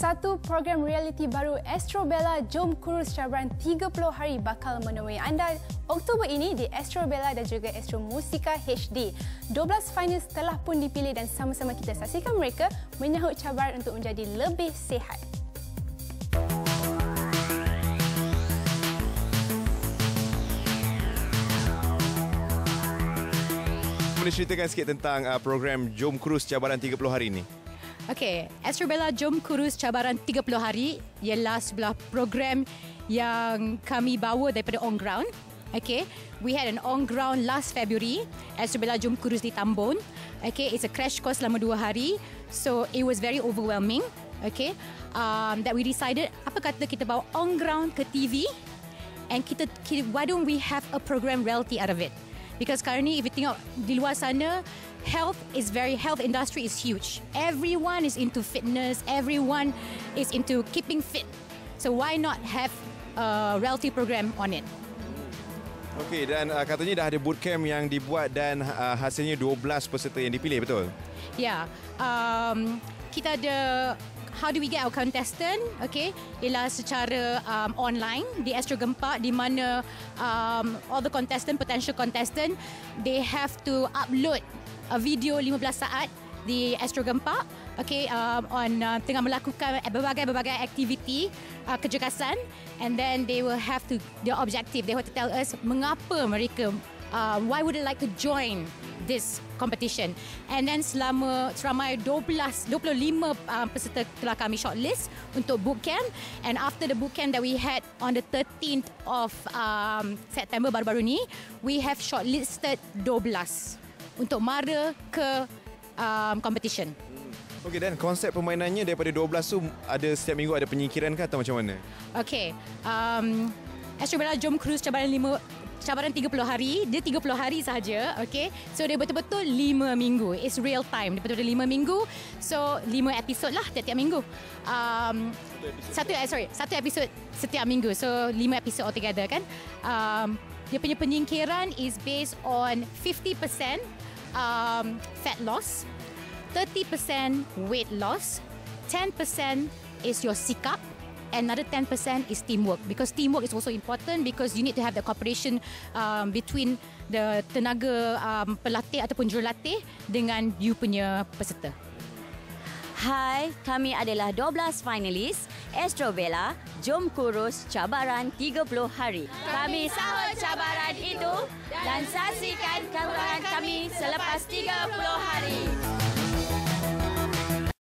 Satu program realiti baru Astro Bella Jom Kurus cabaran 30 hari bakal menemui anda Oktober ini di Astro Bella dan juga Astro Musika HD. 12 finalis telah pun dipilih dan sama-sama kita saksikan mereka menyahut cabaran untuk menjadi lebih sihat. Boleh ceritakan sikit tentang uh, program Jom Kurus cabaran 30 hari ini? Okay, Astro Bella Jom Kurus cabaran 30 hari ialah sebuah program yang kami bawa daripada on ground. Okay, we had an on ground last February. Astro Bella Jom Kurus di Tambun. Okay, it's a crash course selama dua hari. So it was very overwhelming. Okay, um, that we decided apa kata kita bawa on ground ke TV and kita, kita why don't we have a program reality out of it? Because currently if you tengok di luar sana health is very health industry is huge. Everyone is into fitness, everyone is into keeping fit. So why not have a reality program on it? Okey dan uh, katanya dah ada bootcamp yang dibuat dan uh, hasilnya 12 peserta yang dipilih betul? Ya. Yeah. Um, kita ada how do we get our contestant? Okay ialah secara um, online di Astro Gempa di mana um, all the contestant potential contestant they have to upload a video 15 saat di Astro Gempa okay um, on uh, tengah melakukan berbagai-berbagai aktiviti uh, kejekasan and then they will have to their objective they have to tell us mengapa mereka uh, why would they like to join this competition. And then selama seramai 12 25 uh, peserta telah kami shortlist untuk bootcamp and after the bootcamp that we had on the 13th of um, September baru-baru ni, we have shortlisted 12 untuk mara ke um, competition. Okey dan konsep permainannya daripada 12 tu ada setiap minggu ada penyingkiran ke atau macam mana? Okay. Um, Astro Bella Jom Cruise cabaran cabaran 30 hari dia 30 hari saja okay? So dia betul-betul 5 minggu. It's real time. Dia betul-betul 5 minggu. So 5 episod lah tiap-tiap minggu. Um, satu eh, sorry satu episod setiap minggu. So 5 episod altogether kan? Um, dia punya penyingkiran is based on 50% um, fat loss 30% weight loss 10% is your sikap another 10% is teamwork because teamwork is also important because you need to have the cooperation um, between the tenaga um, pelatih ataupun jurulatih dengan you punya peserta. Hai, kami adalah 12 finalis Astro Bella Jom Kurus Cabaran 30 Hari. Kami sahut cabaran itu dan saksikan kekurangan kami selepas 30 hari.